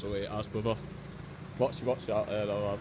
so uh, as brother. What's watch that there uh, lad?